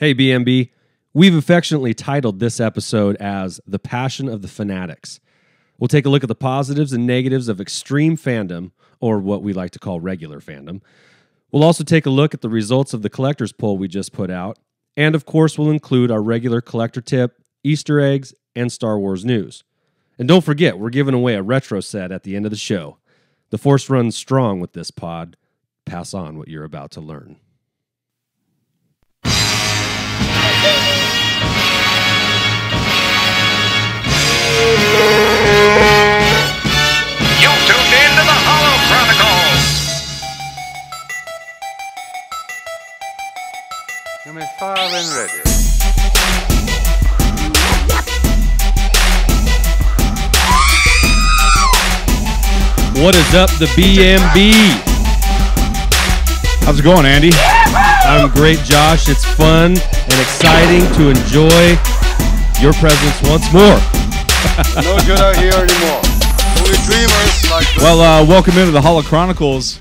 Hey, BMB. We've affectionately titled this episode as The Passion of the Fanatics. We'll take a look at the positives and negatives of extreme fandom, or what we like to call regular fandom. We'll also take a look at the results of the collector's poll we just put out. And of course, we'll include our regular collector tip, Easter eggs, and Star Wars news. And don't forget, we're giving away a retro set at the end of the show. The force runs strong with this pod. Pass on what you're about to learn. You tuned in the Holo Chronicles. You may fire when ready. What is up, the BMB? How's it going, Andy? I'm great, Josh. It's fun and exciting to enjoy your presence once more. No Jedi here anymore. Only dreamers like Well, uh, welcome into the Holo Chronicles.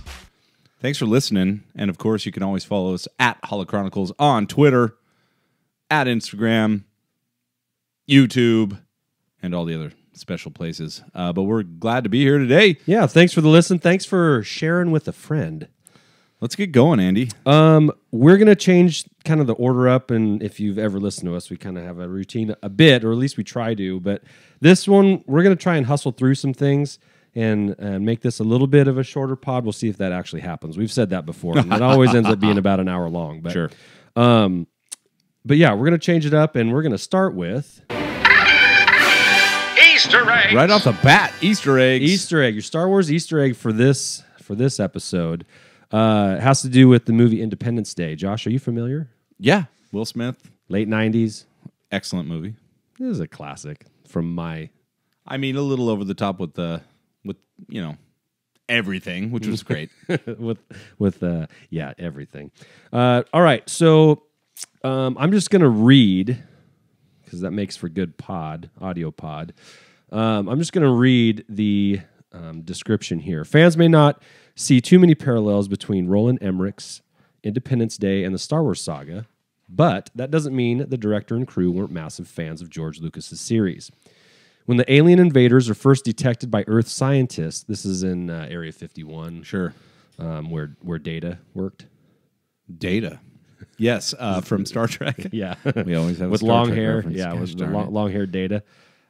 Thanks for listening, and of course, you can always follow us at Holo Chronicles on Twitter, at Instagram, YouTube, and all the other special places. Uh, but we're glad to be here today. Yeah, thanks for the listen. Thanks for sharing with a friend. Let's get going, Andy. Um, we're gonna change kind of the order up, and if you've ever listened to us, we kind of have a routine a bit, or at least we try to. But this one, we're gonna try and hustle through some things and and make this a little bit of a shorter pod. We'll see if that actually happens. We've said that before, and it always ends up being about an hour long. But Sure. um, but yeah, we're gonna change it up, and we're gonna start with Easter eggs. Right off the bat, Easter eggs. Easter egg. Your Star Wars Easter egg for this for this episode uh, has to do with the movie Independence Day. Josh, are you familiar? Yeah, Will Smith. Late '90s. Excellent movie. This is a classic from my I mean, a little over the top with the with you know everything, which was great. with with uh yeah everything. Uh, all right, so um, I'm just gonna read because that makes for good pod audio pod. Um, I'm just gonna read the um, description here. Fans may not see too many parallels between Roland Emmerich's Independence Day and the Star Wars saga, but that doesn't mean the director and crew weren't massive fans of George Lucas's series. When the alien invaders are first detected by Earth scientists, this is in uh, Area 51, sure. um, where where Data worked. Data. Yes, uh, from Star Trek. Yeah, We always have with Star long Trek hair. Yeah, with long, long haired Data.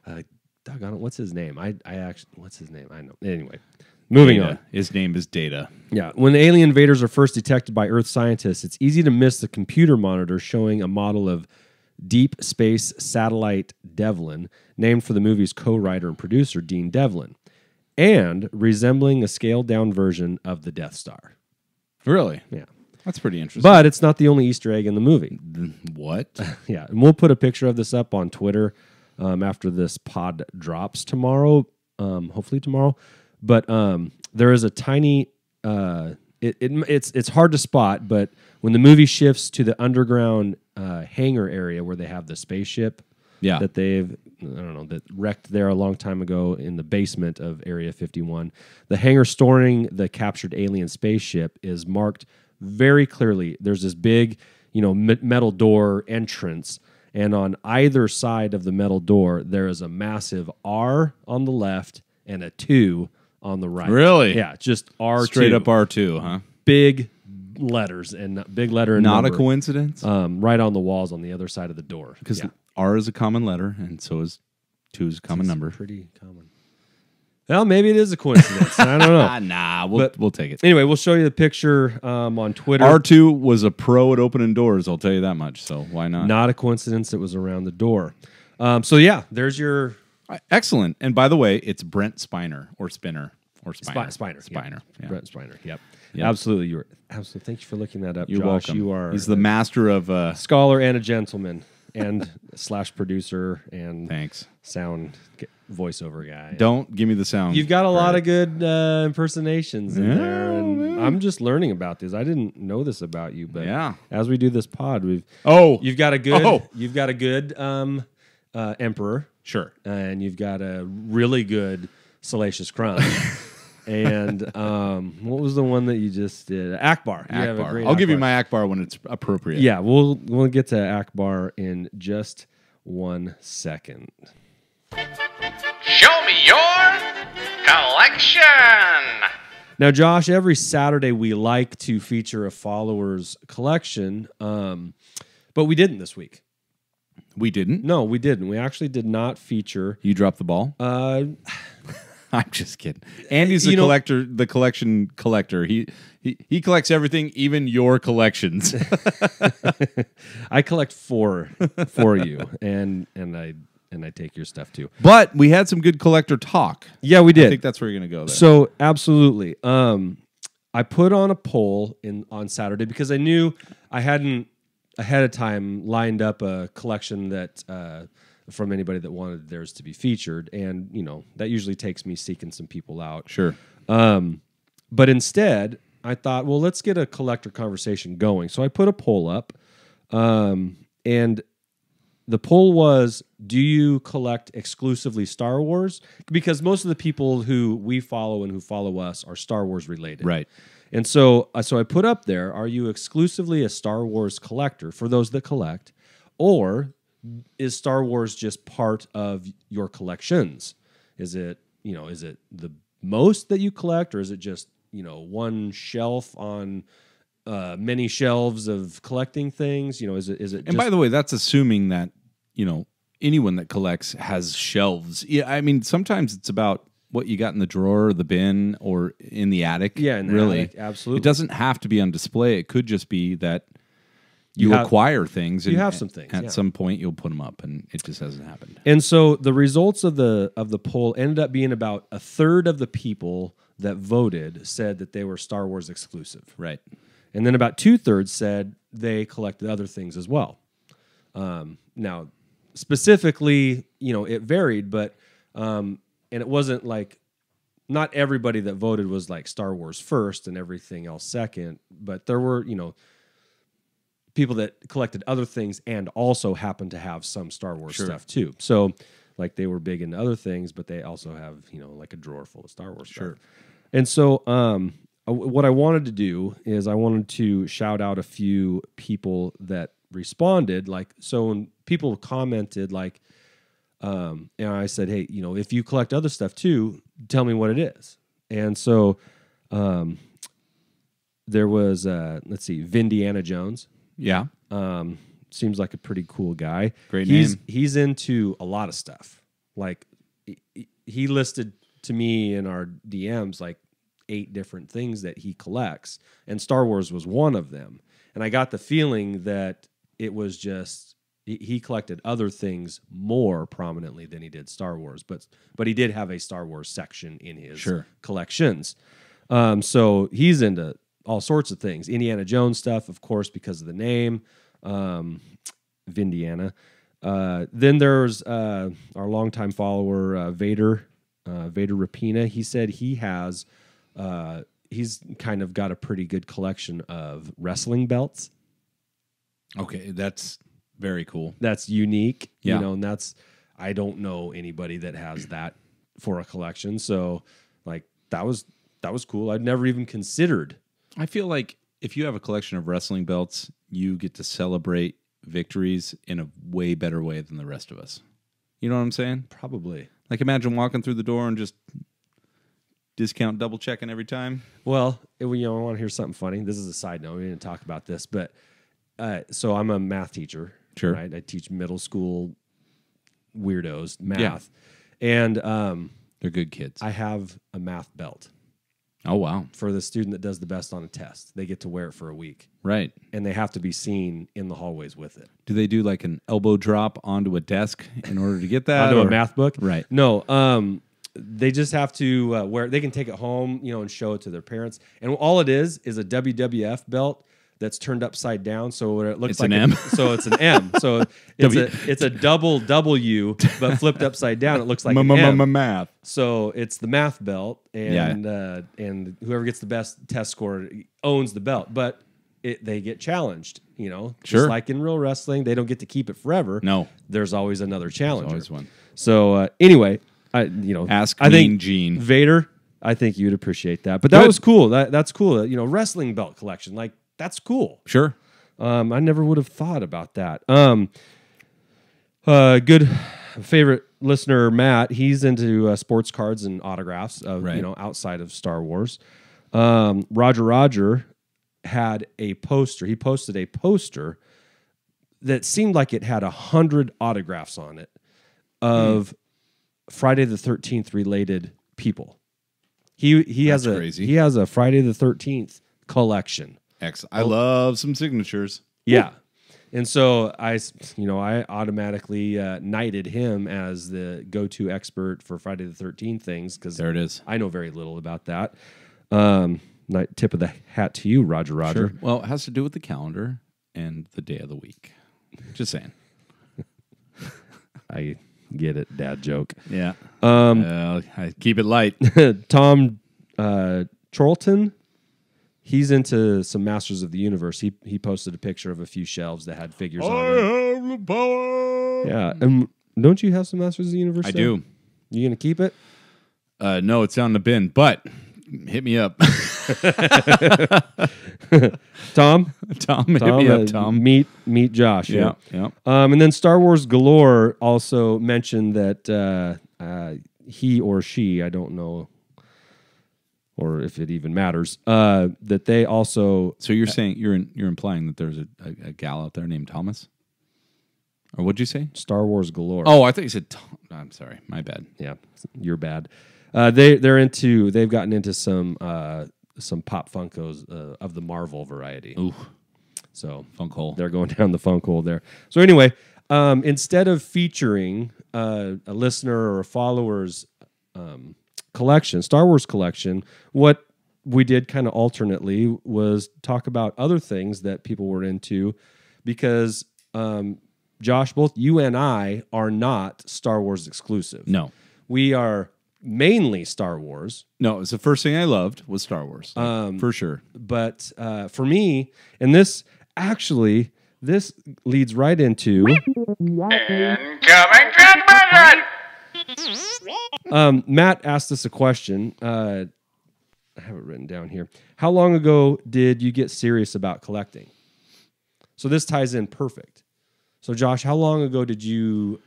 Uh, doggone it, what's his name? I I actually what's his name? I know. Anyway, moving Data. on. His name is Data. Yeah, when the alien invaders are first detected by Earth scientists, it's easy to miss the computer monitor showing a model of Deep Space Satellite Devlin, named for the movie's co-writer and producer Dean Devlin, and resembling a scaled-down version of the Death Star. Really? Yeah. That's pretty interesting. But it's not the only Easter egg in the movie. what? Yeah, and we'll put a picture of this up on Twitter um, after this pod drops tomorrow. Um, hopefully tomorrow. But um, there is a tiny. Uh, it, it, it's it's hard to spot, but when the movie shifts to the underground uh, hangar area where they have the spaceship Yeah. that they've I don't know that wrecked there a long time ago in the basement of Area 51. The hangar storing the captured alien spaceship is marked very clearly. There's this big, you know, me- metal door entrance, and on either side of the metal door there is a massive R on the left and a two on the right. Really? Yeah, just R Straight up R2, huh? big letters and big letter and Not a coincidence? um, right on the walls on the other side of the door Because Yeah. R is a common letter, and so is 2 is a common number. pretty common. Well, maybe it is a coincidence. I don't know. Ah, nah, we'll, But- we'll take it. Anyway, we'll show you the picture um, on Twitter. R2 was a pro at opening doors, I'll tell you that much. So why not? Not a coincidence. It was around the door. Um, so yeah, there's your Excellent. And by the way, it's Brent Spiner or Spinner or Spiner. Spi- Spiner. yeah. Spiner. Yeah. Brett Spiner. Yep. Yep. Absolutely. You're absolutely. Thank you for looking that up, You're Josh. welcome. You are He's the master of. Uh, a scholar and a gentleman, and slash producer and thanks. sound voiceover guy. Don't give me the sound. You've got a lot of good uh, impersonations in Yeah, there, and yeah. I'm just learning about this. I didn't know this about you, but Yeah. as we do this pod, we've Oh, you've got a good Oh. you've got a good um, uh, emperor, sure. and you've got a really good salacious crumb. and um, what was the one that you just did? Ackbar. You Ackbar. I'll give you my Ackbar when it's appropriate. Yeah, we'll we'll get to Ackbar in just one second. Show me your collection. Now, Josh, every Saturday we like to feature a followers collection, um, but we didn't this week. We didn't. No, we didn't. We actually did not feature. You dropped the ball. Uh, I'm just kidding. Andy's the You know- collector, the collection collector. He, he he collects everything, even your collections. I collect four for you, and and I and I take your stuff too. but we had some good collector talk. Yeah, we did. I think that's where you're gonna go. There. So absolutely. Um, I put on a poll in on Saturday because I knew I hadn't ahead of time lined up a collection that uh, from anybody that wanted theirs to be featured, and you know that usually takes me seeking some people out. sure. But instead, I thought, well, let's get a collector conversation going. So I put a poll up, um, and the poll was do you collect exclusively Star Wars? Because most of the people who we follow and who follow us are Star Wars related. Right. And so uh, so I put up there are you exclusively a Star Wars collector for those that collect or is Star Wars just part of your collections? Is it, you know, is it the most that you collect or is it just, you know, one shelf on uh, many shelves of collecting things? You know, is it is it And by the way, that's assuming that you know anyone that collects has shelves. Yeah, I mean sometimes it's about what you got in the drawer, or the bin, or in the attic. Yeah, in the really, attic, absolutely. It doesn't have to be on display. It could just be that you, You have- acquire things. you have some things, At yeah. some point, you'll put them up, and it just hasn't happened. And so the results of the of the poll ended up being about a third of the people that voted said that they were Star Wars exclusive. Right. And then about two thirds said they collected other things as well. Um, now, specifically, you know, it varied, but um, and it wasn't like not everybody that voted was like Star Wars first and everything else second, but there were, you know, people that collected other things and also happened to have some Star Wars stuff too. So, like they were big in other things, but they also have, you know, like a drawer full of Star Wars Sure. stuff. And so, um, uh, what I wanted to do is I wanted to shout out a few people that responded. Like, so when people commented, like, um, and I said, hey, you know, if you collect other stuff too, tell me what it is. And so, um, there was, uh, let's see, Vindiana Jones. Yeah. Um, seems like a pretty cool guy. Great he's, name. He's into a lot of stuff. Like he- he listed to me in our DMs like eight different things that he collects, and Star Wars was one of them. And I got the feeling that it was just he- collected other things more prominently than he did Star Wars, but but he did have a Star Wars section in his Sure. collections. Um, so he's into all sorts of things. Indiana Jones stuff, of course, because of the name. Um, Vindiana. Uh, then there's uh, our longtime follower uh, Vader, uh, Vader Rapina. He said he has, uh, he's kind of got a pretty good collection of wrestling belts. Okay, that's very cool. That's unique, Yeah. you know, and that's I don't know anybody that has that for a collection. So, like that was that was cool. I'd never even considered. I feel like if you have a collection of wrestling belts, you get to celebrate victories in a way better way than the rest of us. You know what I'm saying? Probably. Like imagine walking through the door and just discount double checking every time. Well, it, you know, I want to hear something funny. This is a side note. We didn't talk about this, but uh, so I'm a math teacher. Sure. Right. I teach middle school weirdos math, and um, They're good kids. I have a math belt oh wow. for the student that does the best on a test. They get to wear it for a week, Right. and they have to be seen in the hallways with it. Do they do like an elbow drop onto a desk in order to get that? Onto a math book, Right. No. Um, they just have to uh, wear. They can take it home, you know, and show it to their parents. And all it is is a WWF belt that's turned upside down, so it looks It's like an a- M? so it's an M. So it's W- a it's a double W, but flipped upside down. It looks like an M. math. So it's the math belt, and uh, and whoever gets the best test score owns the belt. But it, they get challenged, you know, Sure. just like in real wrestling. They don't get to keep it forever. No. there's always another challenger. always one. So uh, anyway, I you know Ask I think Gene. Vader. I think you'd appreciate that. But that Good. was cool. That that's cool. You know, wrestling belt collection. Like that's cool. Sure. Um, I never would have thought about that. Um, uh, good favorite listener Matt. He's into uh, sports cards and autographs. Of, Right. You know, outside of Star Wars. Um, Roger Roger had a poster. He posted a poster that seemed like it had a hundred autographs on it of Friday the Thirteenth related people. He he has a crazy. he has a Friday the Thirteenth collection. Excellent. I love some signatures. Yeah. And so I, you know, I automatically uh, knighted him as the go-to expert for Friday the Thirteenth things because There it is. I know very little about that. Um, tip of the hat to you, Roger. Roger. Well, it has to do with the calendar and the day of the week. Just saying. I get it, dad joke. Yeah. Um, I keep it light. Tom uh, Charlton, he's into some Masters of the Universe. He he posted a picture of a few shelves that had figures on them. have the power. Yeah, and don't you have some Masters of the Universe? I there? do. You gonna keep it? Uh, no, it's down in the bin, but hit me up. Tom, Tom, hit Tom, me uh, up, Tom. Meet meet Josh. Yeah, here. yeah. Um, and then Star Wars Galore also mentioned that uh, uh, he or she, I don't know, or if it even matters, uh, that they also So you're saying you're in, you're implying that there's a, a, a gal out there named Thomas, or what'd you say? Star Wars Galore. Oh, I thought you said. Tom. I'm sorry, my bad. yeah, you're bad. Uh, they they're into they've gotten into some uh, some pop Funkos uh, of the Marvel variety. Ooh, So funk hole. they're going down the funk hole there. So anyway, um, instead of featuring uh, a listener or a follower's um, collection, Star Wars collection, what we did kind of alternately was talk about other things that people were into, because um, Josh, both you and I are not Star Wars exclusive. No, we are mainly Star Wars. no. It's the first thing I loved was Star Wars, like, for sure. but uh, for me, and this actually this leads right into Incoming transmission! Um, Matt asked us a question. Uh, I have it written down here. How long ago did you get serious about collecting? So this ties in perfect. So Josh, how long ago did you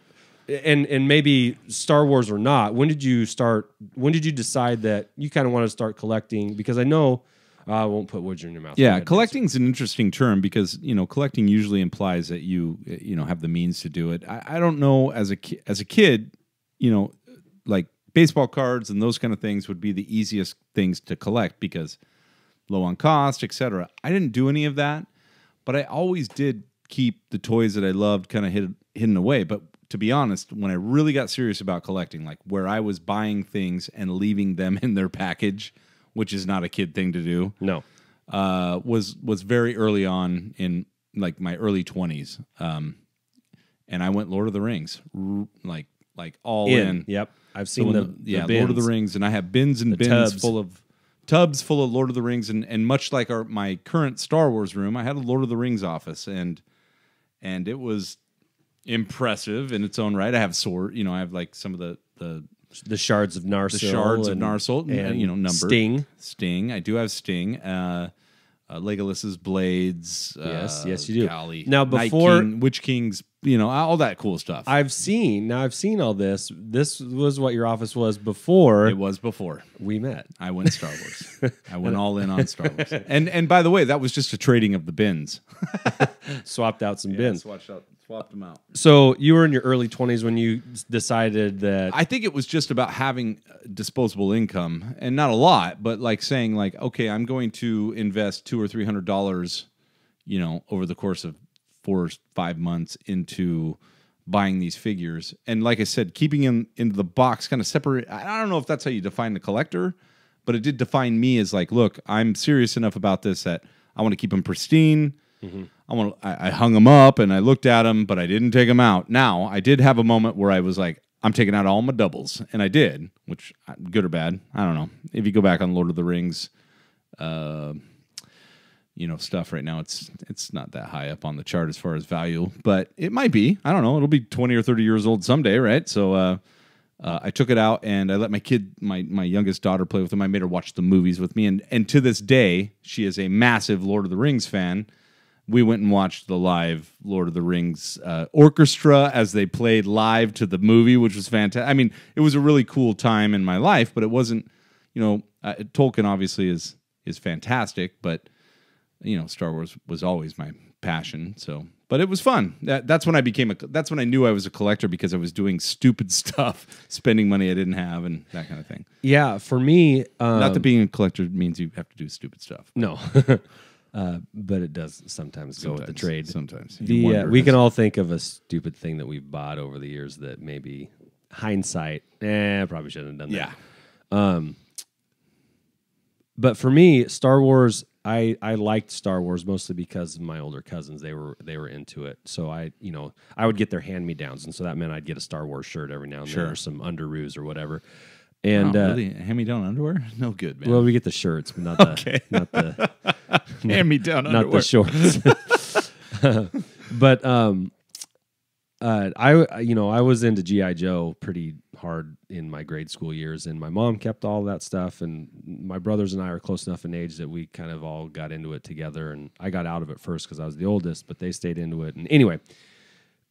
and and maybe Star Wars or not, when did you start when did you decide that you kind of want to start collecting because I know uh, I won't put words in your mouth. Yeah, collecting is an interesting term because you know collecting usually implies that you you know have the means to do it. I, I don't know as a ki- as a kid, you know, like baseball cards and those kind of things would be the easiest things to collect because low on cost, etc. I didn't do any of that, but I always did keep the toys that I loved kind of hid, hidden away. But to be honest, when I really got serious about collecting, like where I was buying things and leaving them in their package, which is not a kid thing to do No. uh, was was very early on in like my early twenties, um, and I went Lord of the Rings, r- like like all in. In. Yep. I've seen when the, the- yeah, the Lord of the. Rings, and I have bins and The bins tubs. full of tubs full of Lord of the Rings, and and much like our my current Star Wars room, I had a Lord of the Rings office, and and it was impressive in its own right. I have sword, you know, I have like some of the the the shards of Narsil. the shards and, of Narsil, and, and you know, numbered. Sting. Sting. I do have Sting. Uh, uh, Legolas's blades. Yes, uh, yes, you do. Golly. Now, before- King, Witch Kings, you know, all that cool stuff. I've seen now. I've seen all this. This was what your office was before it was before we met. I went Star Wars. I went all in on Star Wars. And and by the way, that was just a trading of the bins. Swapped out some bins. Swapped, out, swapped them out. So you were in your early twenties when you decided that. I think it was just about having uh, disposable income, and not a lot, but like saying like, okay, I'm going to invest two or three hundred dollars, you know, over the course of four or five months into buying these figures, and like I said, keeping them into the box, kind of separate. I don't know if that's how you define the collector, but it did define me as like, look, I'm serious enough about this that I want to keep them pristine. I want. I, I hung them up and I looked at them, but I didn't take them out. Now I did have a moment where I was like, I'm taking out all my doubles, and I did, which uh, good or bad, I don't know. If you go back on Lord of the Rings, uh, you know stuff right now, it's it's not that high up on the chart as far as value, but it might be. I don't know. It'll be 20 or 30 years old someday, right? So. uh uh, I took it out and I let my kid, my my youngest daughter, play with them. I made her watch the movies with me, and and to this day, she is a massive Lord of the Rings fan. We went and watched the live Lord of the Rings uh, orchestra as they played live to the movie, which was fantastic. I mean, it was a really cool time in my life, but it wasn't. You know, uh, Tolkien obviously is is fantastic, but you know, Star Wars was always my passion. So, but it was fun. That, that's when I became a. That's when I knew I was a collector because I was doing stupid stuff, spending money I didn't have, and that kind of thing. Yeah, for me, um, Not that being a collector means you have to do stupid stuff. no, uh, but it does sometimes, go with the trade. Sometimes The uh, we can all think of a stupid thing that we've bought over the years that maybe hindsight, eh, probably shouldn't have done that. Yeah. but for me, Star Wars, I I liked Star Wars mostly because of my older cousins. They were they were into it, so I you know I would get their hand me downs, and so that meant I'd get a Star Wars shirt every now and Sure. then, or some underoos or whatever. And Wow, uh, really, hand me down underwear? No good, man. well, we get the shirts, but not the not the hand me down underwear. not the shorts. but um, uh, I you know I was into GI Joe pretty hard in my grade school years, and my mom kept all that stuff, and my brothers and I are close enough in age that we kind of all got into it together. And I got out of it first because I was the oldest, but they stayed into it. And anyway,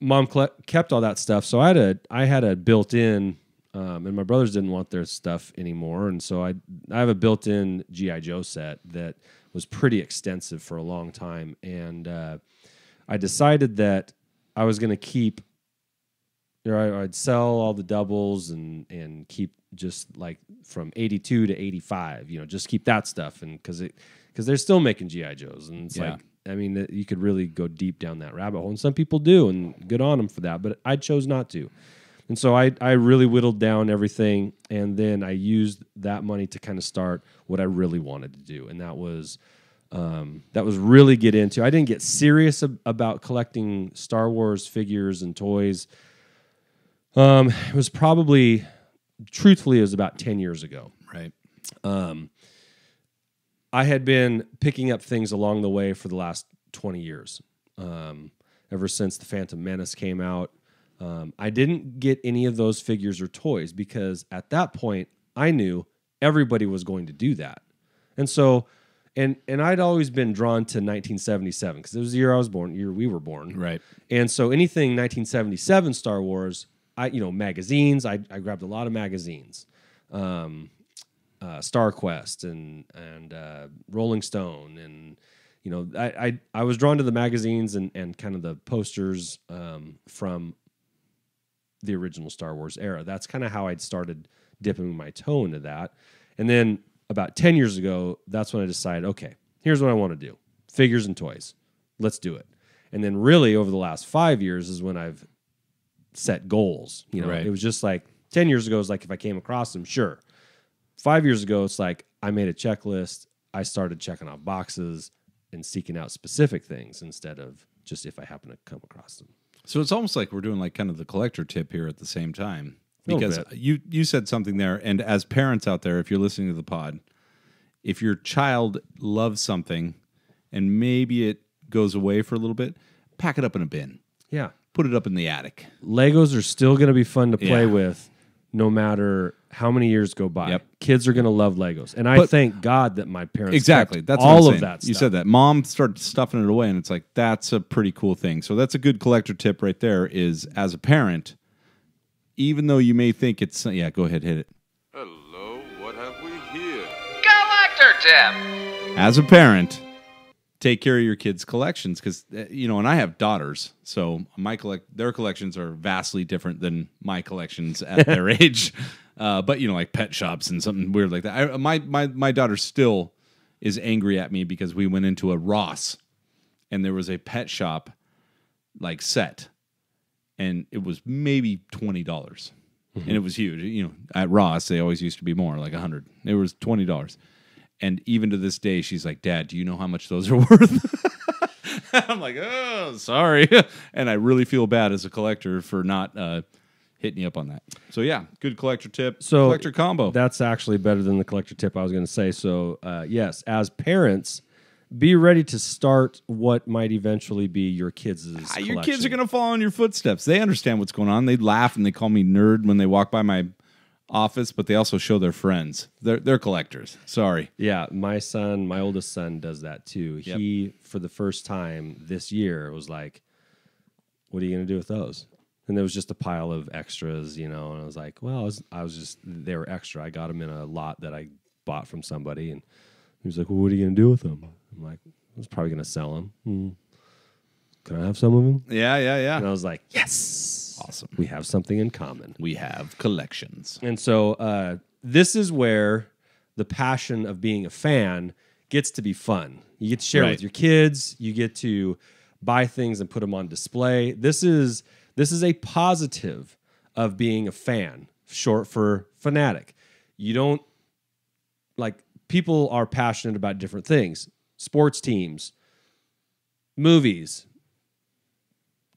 mom kept all that stuff, so I had a I had a built in. Um, and my brothers didn't want their stuff anymore, and so I I have a built-in GI Joe set that was pretty extensive for a long time, and uh, I decided that I was going to keep. You know, I- I'd sell all the doubles and and keep just like from eighty two to eighty five. You know, just keep that stuff, and because it because they're still making GI Joes, and it's Yeah. like I mean you could really go deep down that rabbit hole, and some people do, and good on them for that. But I chose not to. And so I, I really whittled down everything, and then I used that money to kind of start what I really wanted to do, and that was um, that was really get into. I didn't get serious ab- about collecting Star Wars figures and toys. Um, it was probably, truthfully, it was about ten years ago. right. I had been picking up things along the way for the last 20 years. Um, ever since the Phantom Menace came out, um, I didn't get any of those figures or toys because at that point I knew everybody was going to do that. And so, and and I'd always been drawn to 1977 because it was the year I was born, year we were born. Right. And so anything 1977 Star Wars, I you know magazines, I, I grabbed a lot of magazines, um, uh, Star Quest and and uh, Rolling Stone, and you know I, I I was drawn to the magazines and and kind of the posters um, from the original Star Wars era. That's kind of how I'd started dipping my toe into that, and then about 10 years ago, that's when I decided, okay, here's what I want to do: figures and toys. Let's do it. And then really over the last five years is when I've set goals. You know, Right. it was just like 10 years ago, it's like if I came across them, sure. Five years ago, it's like I made a checklist. I started checking off boxes and seeking out specific things instead of just if I happen to come across them. So it's almost like we're doing like kind of the collector tip here at the same time. Because you you said something there, and as parents out there, if you're listening to the pod, if your child loves something and maybe it goes away for a little bit, pack it up in a bin. Yeah. Put it up in the attic. Legos are still going to be fun to play Yeah. with no matter how many years go by. Yep. Kids are going to love Legos. And I But- thank God that my parents Exactly. That's all of that stuff. You said that. Mom started stuffing it away, and it's like that's a pretty cool thing. So that's a good collector tip right there. Is as a parent, even though you may think it's yeah, go ahead, hit it. Hello, what have we here? Collector tip. as a parent, take care of your kids' collections because you know, and I have daughters, so my collect their collections are vastly different than my collections at their age. Uh, but you know, like pet shops and something weird like that. I, my my my daughter still is angry at me because we went into a Ross and there was a pet shop like set, and it was maybe twenty dollars. And it was huge. You know, at Ross, they always used to be more, like a hundred. It was twenty dollars. And even to this day, she's like, Dad, do you know how much those are worth? I'm like, oh, sorry. and I really feel bad as a collector for not uh, hitting you up on that. So, yeah, good collector tip. So collector combo. That's actually better than the collector tip I was going to say. So, uh, yes, as parents, be ready to start what might eventually be your kids' Ah, Your kids are going to follow in your footsteps. They understand what's going on. They laugh and they call me nerd when they walk by my office, but they also show their friends. They're they're collectors. Sorry. Yeah, my son, my oldest son, does that too. Yep. He, for the first time this year, was like, "What are you going to do with those?" And there was just a pile of extras, you know. And I was like, "Well, I was, I was just they were extra. I got them in a lot that I bought from somebody." And he was like, "Well, what are you going to do with them?" I'm like, "I was probably going to sell them. Hmm. Can I have some of them?" Yeah, yeah, yeah. And I was like, "Yes, Awesome. We have something in common." We have collections. And so uh, this is where the passion of being a fan gets to be fun. You get to share it Right. with your kids. You get to buy things and put them on display. This is this is a positive of being a fan, short for fanatic. You don't like people are passionate about different things. Sports teams, movies,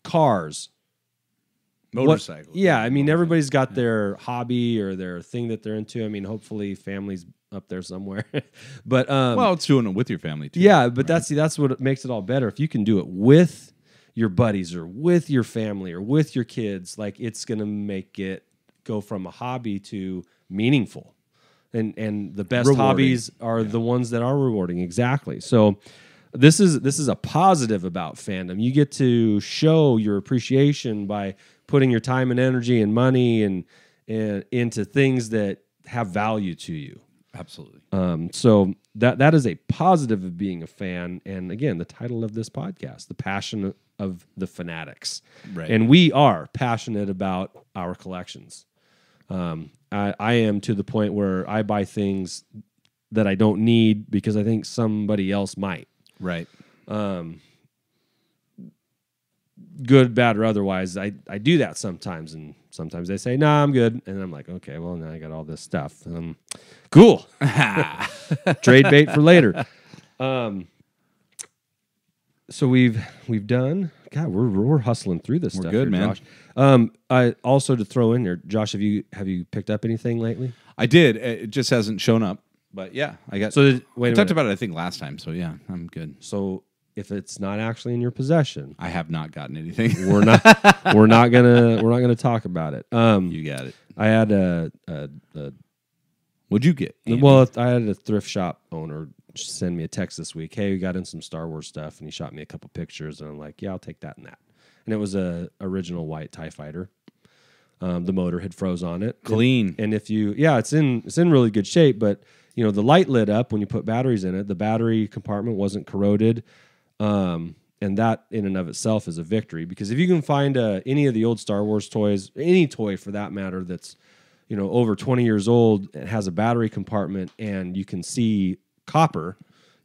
cars, what- Motorcycles. yeah, I mean, everybody's got their hobby or their thing that they're into. I mean, hopefully, families up there somewhere. but um, Well, it's doing it with your family too. yeah, but that's see, that's what makes it all better. If you can do it with your buddies or with your family or with your kids, like it's gonna make it go from a hobby to meaningful. And and the best Rewarding. hobbies are the ones that are rewarding. Exactly. So this is this is a positive about fandom. You get to show your appreciation by putting your time and energy and money and, and into things that have value to you. absolutely. Um, so that that is a positive of being a fan, and again, the title of this podcast, the passion of the fanatics, Right. And we are passionate about our collections. Um, I, I am to the point where I buy things that I don't need because I think somebody else might. Right. Good, bad, or otherwise, I, I do that sometimes, and sometimes they say, "Nah, I'm good," and I'm like, "Okay, well, now I got all this stuff. Um, cool, trade bait for later." Um, so we've we've done. God, we're we're hustling through this We're stuff. good, here, man. Josh. Um, I also to throw in there, Josh. Have you have you picked up anything lately? I did. It just hasn't shown up. But yeah, I got. So did, wait I talked minute. about it. I think last time. So yeah, I'm good. so if it's not actually in your possession, I have not gotten anything. we're not we're not gonna we're not gonna talk about it. Um, you got it. I had a, a, a What'd you get? Andy? well, I had a thrift shop owner send me a text this week. Hey, we got in some Star Wars stuff, and he shot me a couple pictures, and I'm like, yeah, I'll take that and that. And it was a original white Tie Fighter. Um, the motor had froze on it, clean. and if you yeah it's in it's in really good shape but you know the light lit up when you put batteries in it the battery compartment wasn't corroded um, and that in and of itself is a victory because if you can find uh, any of the old star wars toys any toy for that matter that's you know over 20 years old and has a battery compartment and you can see copper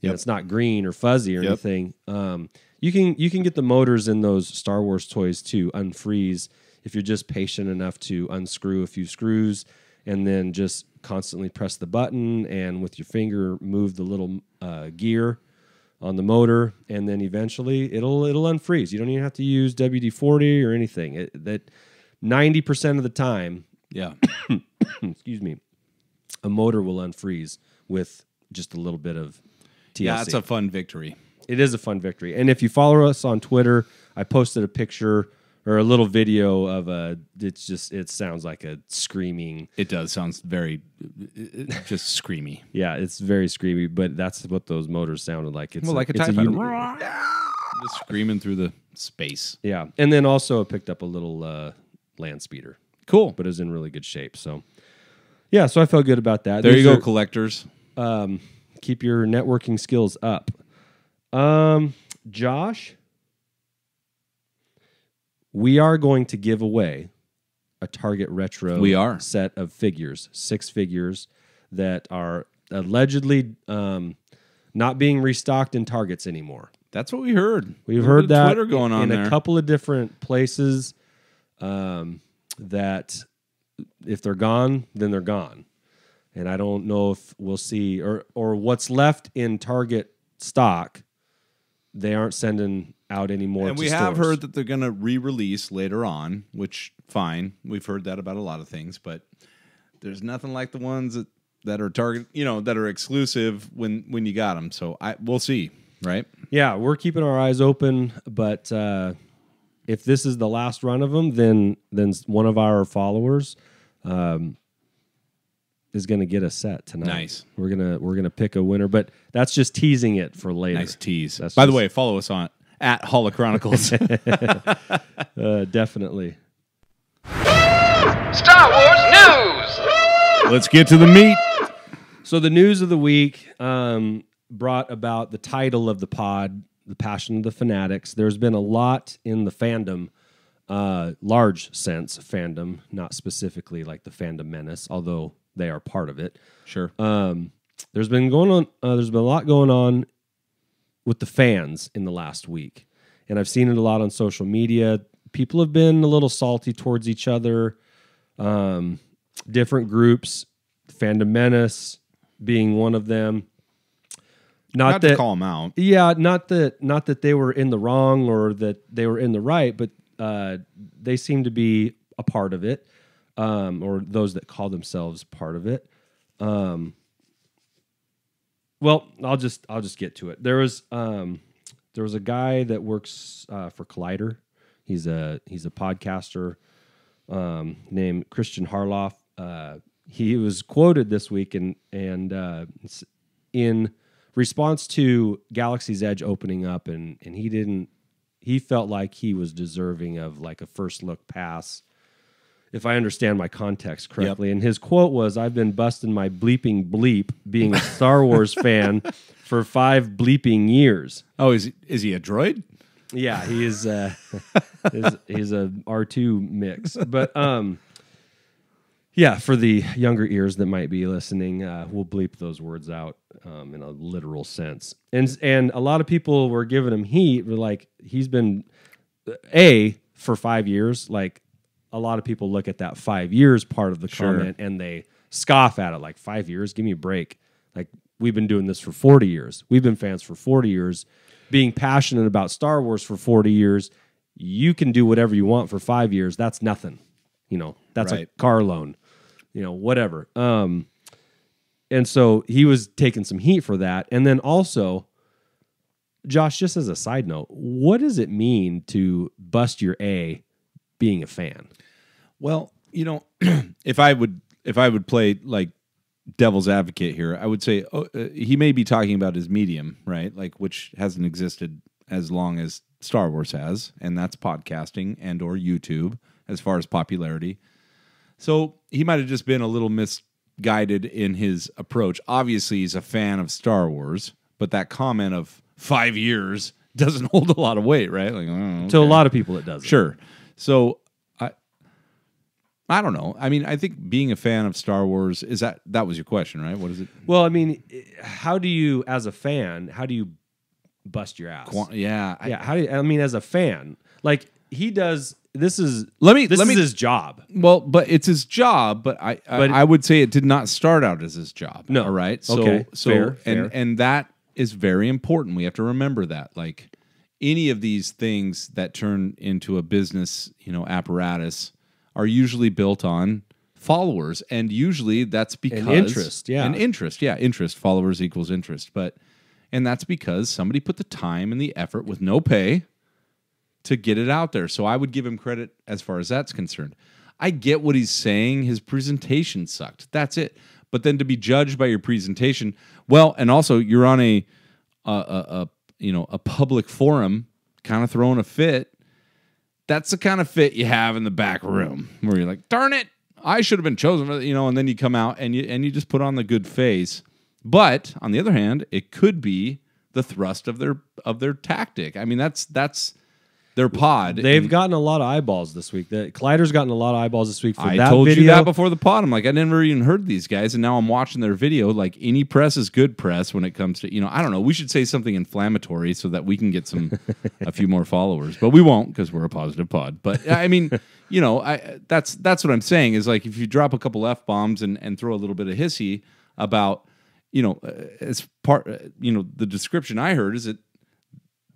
Yep. it's not green or fuzzy or Yep. anything um, you can you can get the motors in those star wars toys to unfreeze if you're just patient enough to unscrew a few screws and then just constantly press the button and with your finger move the little uh, gear on the motor and then eventually it'll it'll unfreeze you don't even have to use wd-40 or anything it, that 90% of the time Yeah. excuse me a motor will unfreeze with just a little bit of TLC. yeah, it's a fun victory. it is a fun victory. And if you follow us on Twitter, I posted a picture or a little video of a. It's just it sounds like a screaming. It does. Sounds very uh, just screamy. Yeah, it's very screamy, but that's what those motors sounded like. It's Well, like a it's fighter. uni- Just screaming through the space. yeah, and then also I picked up a little uh, land speeder, Cool. but it was in really good shape. So yeah, so I felt good about that. There These you go, are- collectors. Um, keep your networking skills up. Um, Josh, we are going to give away a Target Retro We are. set of figures, six figures that are allegedly um, not being restocked in Targets anymore. That's what we heard. We've heard that Twitter going on in there. a couple of different places. Um, that if they're gone, then they're gone, and I don't know if we'll see or or what's left in Target stock. They aren't sending out anymore. and to we have heard that they're going to re-release later on, which fine. We've heard that about a lot of things, but there's nothing like the ones that, that are target, you know, that are exclusive when when you got them. So I we'll see. right? Yeah, we're keeping our eyes open, but uh, if this is the last run of them, then then one of our followers um, is going to get a set tonight. Nice. We're gonna we're gonna pick a winner, but that's just teasing it for later. Nice tease. That's By the way, follow us on at Holo Chronicles. Uh, definitely. Star Wars news. Let's get to the meat. So the news of the week um, brought about the title of the pod, "The Passion of the Fanatics." There's been a lot in the fandom, uh, large sense fandom, not specifically like the fandom menace, although they are part of it. Sure. Um, there's been going on. Uh, there's been a lot going on with the fans in the last week, and I've seen it a lot on social media. People have been a little salty towards each other. Um, different groups, fandom menace being one of them. Not, Not that to call them out. yeah, not that not that they were in the wrong or that they were in the right, but uh, they seem to be a part of it, um, or those that call themselves part of it. Um, well, I'll just I'll just get to it. There was um, there was a guy that works uh, for Collider. He's a he's a podcaster um, named Christian Harloff. Uh, he was quoted this week and and uh, in response to Galaxy's Edge opening up, and and he didn't. He felt like he was deserving of like a first look pass, if I understand my context correctly. And his quote was, "I've been busting my bleeping bleep being a Star Wars fan for five bleeping years." Oh, is is he a droid? Yeah, he is. Uh, he's, he's a R two mix, but um, yeah. For the younger ears that might be listening, uh, we'll bleep those words out um, in a literal sense. And and a lot of people were giving him heat. Were like, he's been a for five years. Like a lot of people look at that five years part of the Sure. comment and they scoff at it. Like five years, give me a break. Like we've been doing this for forty years. We've been fans for forty years being passionate about Star Wars for 40 years, you can do whatever you want for five years. That's nothing. You know, that's a car loan, you know, whatever. Um, and so he was taking some heat for that. And then also, Josh, just as a side note, what does it mean to bust your A being a fan? Well, you know, if I would if I would play like devil's advocate here, I would say oh, uh, he may be talking about his medium, right? Like which hasn't existed as long as Star Wars has, and that's podcasting and or YouTube as far as popularity. So he might have just been a little misguided in his approach. Obviously, he's a fan of Star Wars, but that comment of five years doesn't hold a lot of weight, right? Like, oh, To a lot of people, it does. Sure. So I I don't know. I mean, I think being a fan of Star Wars is that that was your question, right? What is it? Well, I mean, how do you, as a fan, how do you bust your ass? Qua- yeah. I, yeah, how do you, I mean, as a fan, like he does. This is Let me- This let is me- his job. Well, but it's his job, but I I, But- I would say it did not start out as his job. No. All right. So Okay. so Fair, and fair. and that is very important. We have to remember that. Like any of these things that turn into a business, you know, apparatus are usually built on followers and usually that's because interest, yeah. an interest yeah interest followers equals interest but and that's because somebody put the time and the effort with no pay to get it out there. So I would give him credit as far as that's concerned. I get what he's saying. His presentation sucked. That's it. But then to be judged by your presentation, well, and also you're on a a, a, a you know a public forum, kind of throwing a fit. That's the kind of fit you have in the back room where you're like, darn it, I should have been chosen. You know, and then you come out and you and you just put on the good face. But on the other hand, it could be the thrust of their of their tactic. I mean, that's that's their pod. They've And gotten a lot of eyeballs this week. That Collider's gotten a lot of eyeballs this week for I that told video. you that before the pod. I'm like, I never even heard these guys, and now I'm watching their video. Like any press is good press when it comes to you know. I don't know. We should say something inflammatory so that we can get some a few more followers, but we won't because we're a positive pod. But I mean, you know, I that's that's what I'm saying is like if you drop a couple f bombs and and throw a little bit of hissy about you know uh, as part uh, you know the description I heard is that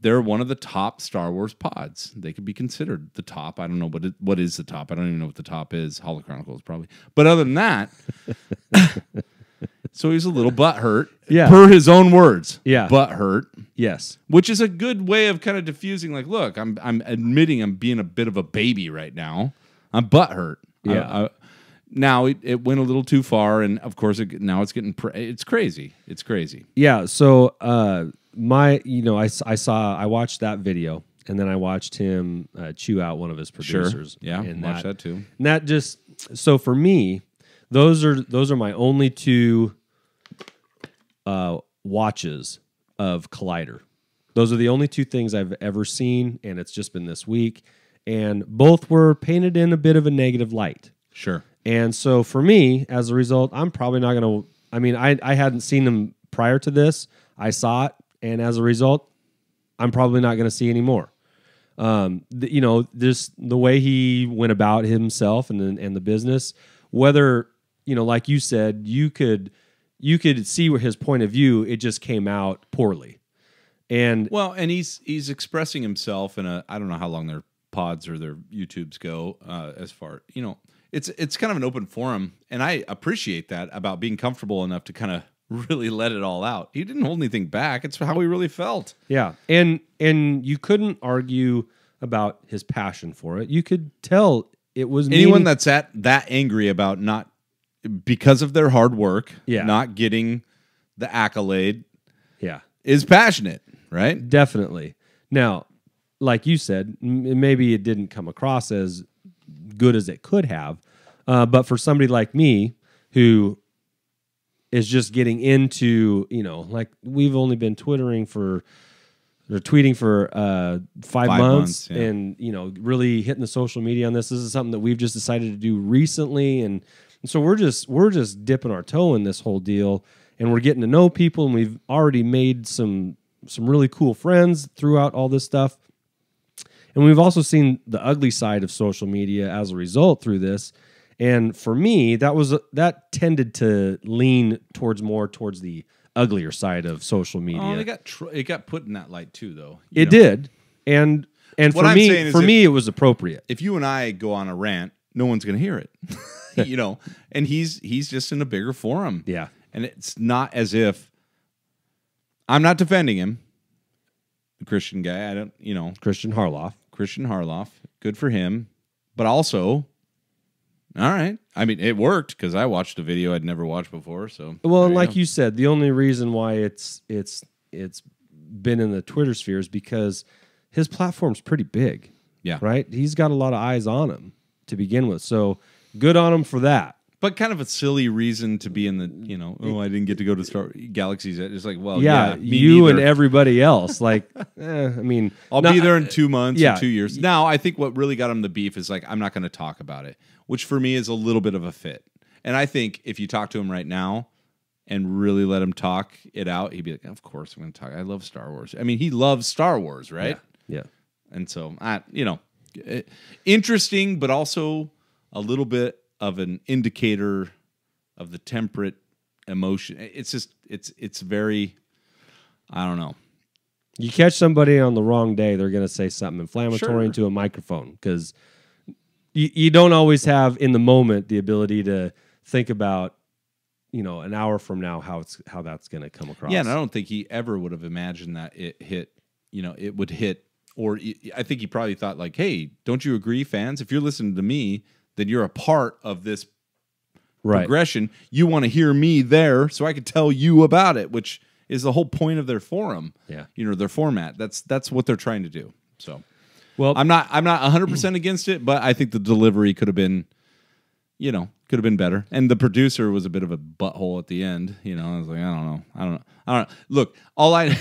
they're one of the top Star Wars pods. They could be considered the top. I don't know what it, what is the top. I don't even know what the top is. Holo Chronicles probably. But other than that, So he was a little butt hurt. Yeah. Per his own words. Yeah. Butt hurt. Yes. Which is a good way of kind of diffusing, like, look, I'm I'm admitting I'm being a bit of a baby right now. I'm butt hurt. I- Yeah. I- now it, it went a little too far, and of course, it, now it's getting pr- it's crazy. It's crazy. Yeah. So uh, my, you know, I, I saw, I watched that video, and then I watched him uh, chew out one of his producers. Yeah, and watch that too. And that just so for me, those are those are my only two uh, watches of Collider. Those are the only two things I've ever seen, and it's just been this week. And both were painted in a bit of a negative light. Sure. And so for me, as a result, I'm probably not going to. I mean, I, I hadn't seen them prior to this. I saw it. And as a result, I'm probably not going to see any more. Um, the, you know, this the way he went about himself and the, and the business, whether you know, like you said, you could you could see his point of view. It just came out poorly, and Well, and he's he's expressing himself in a I don't know how long their pods or their YouTubes go uh, as far you know it's it's kind of an open forum, and I appreciate that about being comfortable enough to kind of really let it all out. He didn't hold anything back. It's how he really felt. Yeah, and and you couldn't argue about his passion for it. You could tell it was Anyone meaning- that's at that angry about not because of their hard work, Yeah. not getting the accolade yeah, is passionate, right? definitely. Now, like you said, m- maybe it didn't come across as good as it could have, uh, but for somebody like me who is just getting into, you know, like we've only been twittering for or tweeting for uh, five, Five months, months, yeah. and you know, really hitting the social media on this. This is something that we've just decided to do recently, and, and so we're just we're just dipping our toe in this whole deal, and we're getting to know people, and we've already made some some really cool friends throughout all this stuff. And we've also seen the ugly side of social media as a result through this. And for me, that was that tended to lean towards more towards the uglier side of social oh, media. Oh, they got tr- it got put in that light too, though. It know, did. And and What for I'm me for if- me it was appropriate. If you and I go on a rant, no one's going to hear it, you know. And he's he's just in a bigger forum. Yeah. and it's not as if I'm not defending him. The Christian guy, I don't, you know, Christian Harloff. Christian Harloff, good for him, but also, all right. I mean, it worked because I watched a video I'd never watched before. So Well, and like go. you said, the only reason why it's it's it's been in the Twitter sphere is because his platform's pretty big. Yeah. Right? He's got a lot of eyes on him to begin with. So good on him for that. But kind of a silly reason to be in the, you know, oh, I didn't get to go to Star Galaxies. It's like, well, yeah, yeah, you and everybody else. Like, eh, I mean, I'll be there in two months yeah. or two years. Now, I think what really got him the beef is like, I'm not going to talk about it, which for me is a little bit of a fit. And I think if you talk to him right now and really let him talk it out, he'd be like, Of course I'm going to talk. I love Star Wars. I mean, he loves Star Wars, right? Yeah. And so, I, you know, eh, interesting, but also a little bit of an indicator of the temperate emotion. It's just, it's, it's very, I don't know. You catch somebody on the wrong day, they're going to say something inflammatory Sure. into a microphone because you, you don't always have in the moment the ability to think about, you know, an hour from now how it's how that's going to come across. Yeah, and I don't think he ever would have imagined that it hit. You know, it would hit, or I think he probably thought like, "Hey, don't you agree, fans? If you're listening to me, then you're a part of this right. progression. You want to hear me there, so I could tell you about it." Which is the whole point of their forum. Yeah. you know, their format. That's that's what they're trying to do. So Well, I'm not I'm not 100 percent against it, but I think the delivery could have been, you know, could have been better. And the producer was a bit of a butthole at the end. You know, I was like, I don't know, I don't know, I don't know. Look, all I,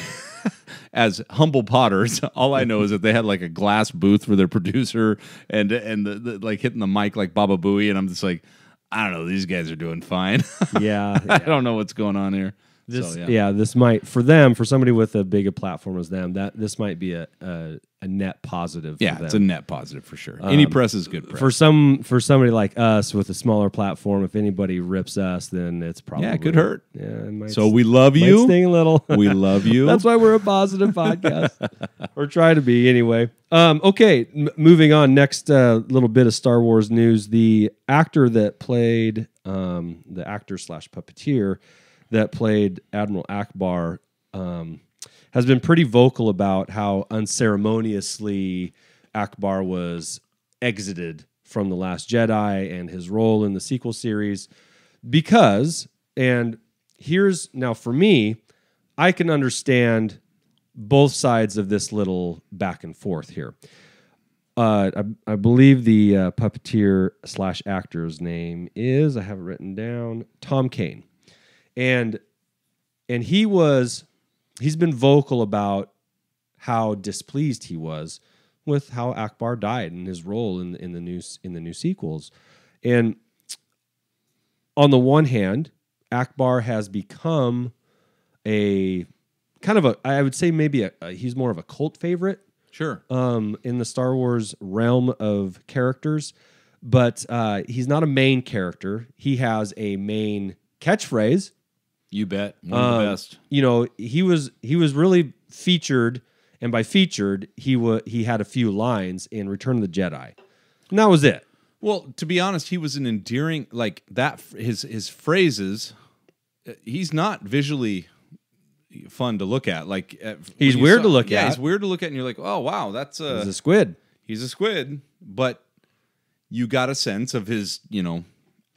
as humble potters, all I know is that they had like a glass booth for their producer and and the, the like hitting the mic like Baba Booey, and I'm just like, I don't know, these guys are doing fine. yeah. I don't know what's going on here. This, So, yeah. this might for them for somebody with a big a platform as them that this might be a a, a net positive. Yeah, it's a net positive for sure. Any press is good press. for some for somebody like us with a smaller platform. If anybody rips us, then it's probably yeah, it could hurt. Yeah, it might So we love you. sting a little. We love you. That's why we're a positive podcast, or try to be anyway. Um, okay, m- moving on. Next uh, little bit of Star Wars news: the actor that played um, the actor slash puppeteer that played Admiral Ackbar um, has been pretty vocal about how unceremoniously Ackbar was exited from the Last Jedi and his role in the sequel series because and here's now for me I can understand both sides of this little back and forth here. Uh, I, I believe the uh, puppeteer slash actor's name is I have it written down Tom Kane, and and he was he's been vocal about how displeased he was with how Ackbar died and his role in in the new in the new sequels, and on the one hand, Ackbar has become a kind of a I would say maybe a, a he's more of a cult favorite Sure. um, in the Star Wars realm of characters, but uh, he's not a main character. He has a main catchphrase. You bet. One of the Um, best. You know, he was he was really featured, and by featured, he was he had a few lines in Return of the Jedi, and that was it. Well, to be honest, he was an endearing like that. His his phrases. uh, He's not visually fun to look at. Like uh, He's weird saw- to look yeah, at. He's weird to look at, and you're like, oh wow, that's a He's a squid. he's a squid. But you got a sense of his, you know,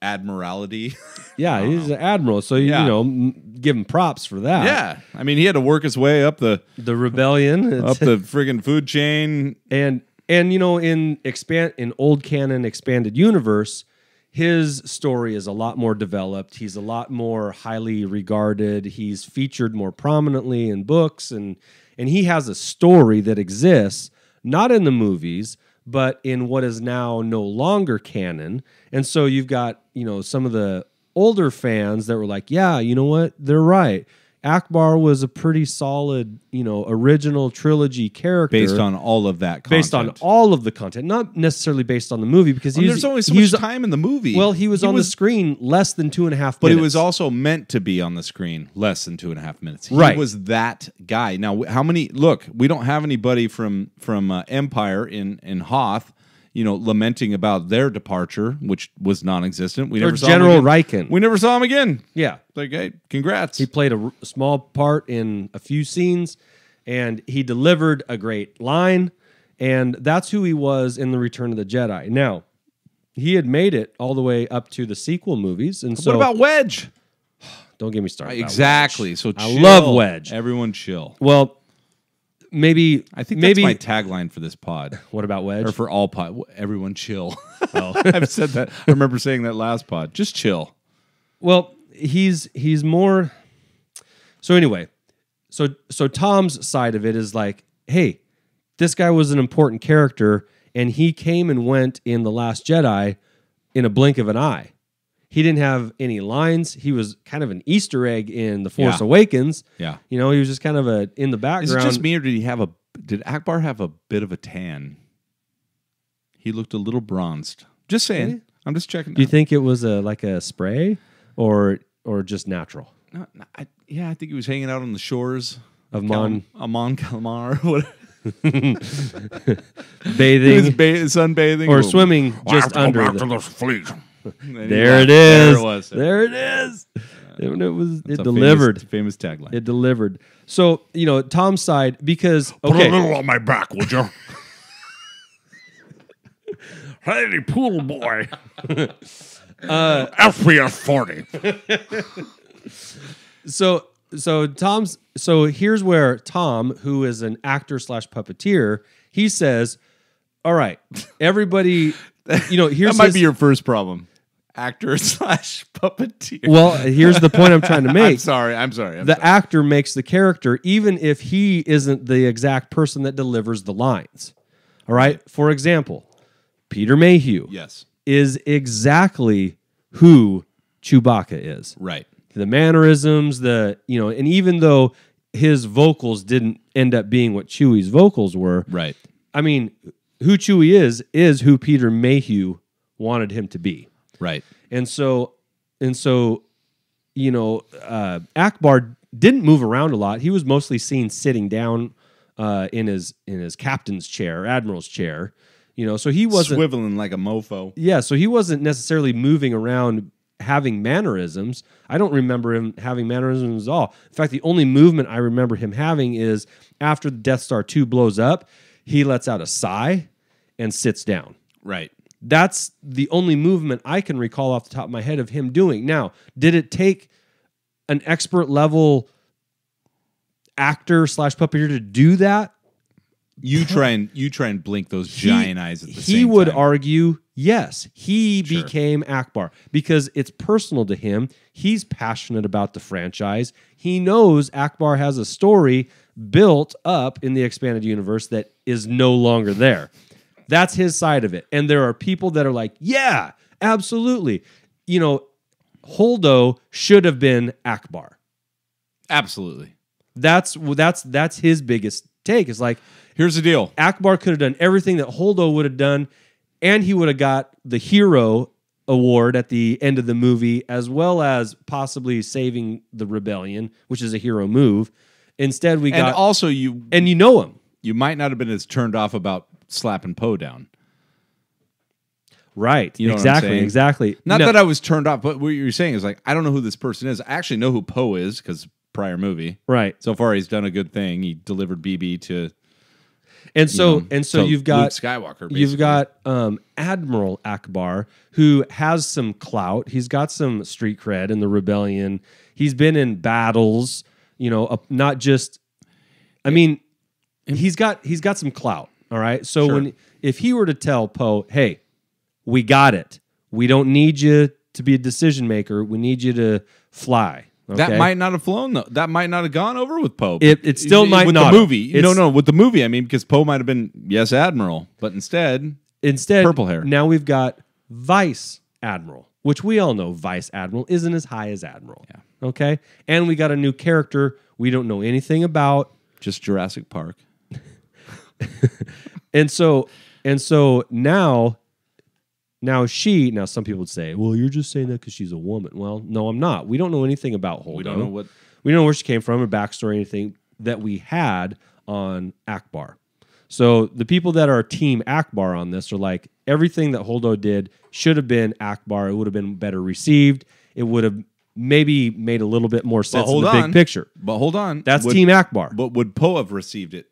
admirality. Yeah, he's an admiral, so you Yeah. know, m- give him props for that. yeah, I mean, he had to work his way up the the rebellion up the friggin' food chain. and and you know in expand in old canon expanded universe his story is a lot more developed he's a lot more highly regarded he's featured more prominently in books and and he has a story that exists not in the movies but in what is now no longer canon. And so you've got you know some of the older fans that were like yeah you know what? They're right Ackbar was a pretty solid, you know, original trilogy character Based on all of that, Content. based on all of the content, not necessarily based on the movie because Well, he was, there's only so he much was- time in the movie. Well, he was on the screen less than two and a half But minutes. it was also meant to be on the screen less than two and a half minutes. He Right. was that guy. Now, how many? Look, we don't have anybody from from uh, Empire in in Hoth, you know, lamenting about their departure, which was non-existent. We Or never saw General him again. Rieekan. We never saw him again. yeah. Like, hey, congrats. He played a, r- small part in a few scenes, and he delivered a great line, and that's who he was in the Return of the Jedi. Now, he had made it all the way up to the sequel movies, and so what about Wedge? don't get me started. about Exactly. So I love Wedge. Everyone chill. Well, maybe I think maybe that's my tagline for this pod. what about Wedge? Or for all pod, everyone chill. I've said that. I remember saying that last pod. Just chill. Well, he's he's more. So anyway, so so Tom's side of it is like, hey, this guy was an important character, and he came and went in the Last Jedi in a blink of an eye. He didn't have any lines. He was kind of an Easter egg in the Force Yeah. Awakens. Yeah. You know, he was just kind of a in the background. Is it just me or did he have a did Ackbar have a bit of a tan? He looked a little bronzed. Just saying. Really? I'm just checking. Do you think it was a like a spray or or just natural No, no, I, yeah, I think he was hanging out on the shores of Cal- uh, Mon Amon Calamar. What? He bathing ba- sunbathing or swimming just under the, There There it is. There it was. There it is. And it was It's it a delivered. Famous, famous tagline. It delivered. So, you know, Tom's side because Put a little on my back, would you? hey, pool boy. uh, FPS 40. so so Tom's so here's where Tom, who is an actor slash puppeteer, he says, "All right, everybody, you know, here's that might his- be your first problem. Actor slash puppeteer. well, here's the point I'm trying to I'm make. sorry. I'm sorry. I'm the sorry. actor makes the character even if he isn't the exact person that delivers the lines. All right? For example, Peter Mayhew Yes. is exactly who Chewbacca is. Right. The mannerisms, the, you know, and even though his vocals didn't end up being what Chewie's vocals were, Right. I mean, who Chewie is is who Peter Mayhew wanted him to be. Right. And so, and so, you know, uh, Ackbar didn't move around a lot. He was mostly seen sitting down uh, in his in his captain's chair, admiral's chair. You know, so he wasn't. Swiveling like a mofo. Yeah, so he wasn't necessarily moving around having mannerisms. I don't remember him having mannerisms at all. In fact, the only movement I remember him having is after the Death Star 2 blows up, he lets out a sigh and sits down. Right. That's the only movement I can recall off the top of my head of him doing. Now, did it take an expert level actor slash puppeteer to do that? You try and you try and blink those He- giant eyes at the he would time. argue yes he Sure. became ackbar because it's personal to him he's passionate about the franchise he knows ackbar has a story built up in the expanded universe that is no longer there that's his side of it and there are people that are like yeah absolutely you know holdo should have been ackbar Absolutely. that's that's that's his biggest take is like Here's the deal. Ackbar could have done everything that Holdo would have done, and he would have got the hero award at the end of the movie, as well as possibly saving the rebellion, which is a hero move. Instead, we And got also you and you know him, you might not have been as turned off about slapping Poe down. right? You know what I'm exactly, exactly. Not No, that I was turned off, but what you're saying is like I don't know who this person is. I actually know who Poe is because prior movie. right. So far, he's done a good thing. He delivered BB to And so know, and so you've got Luke Skywalker. You've got um, Admiral Ackbar, who has some clout. He's got some street cred in the rebellion. He's been in battles, you know, uh, not just. I mean, he's got he's got some clout. All right. So Sure. when if he were to tell Poe, "Hey, we got it. We don't need you to be a decision maker. We need you to fly." Okay? That might not have flown though. That might not have gone over with Poe. It- it still might with not the movie. It's- no, no, with the movie. I mean, because Poe might have been yes, Admiral, but instead, Instead, Purple hair. Now we've got Vice Admiral, which we all know Vice Admiral isn't as high as Admiral. Yeah. Okay. And we got a new character we don't know anything about. just Jurassic Park. And so and so now now she now some people would say, well, you're just saying that because she's a woman. Well, no, I'm not. We don't know anything about Holdo. We don't know what. we don't know where she came from, her backstory, anything that we had on Ackbar. So the people that are Team Ackbar on this are like everything that Holdo did should have been Ackbar. It would have been better received. It would have maybe made a little bit more sense in the on, big picture. But hold on, That's Would- Team Ackbar. But would Poe have received it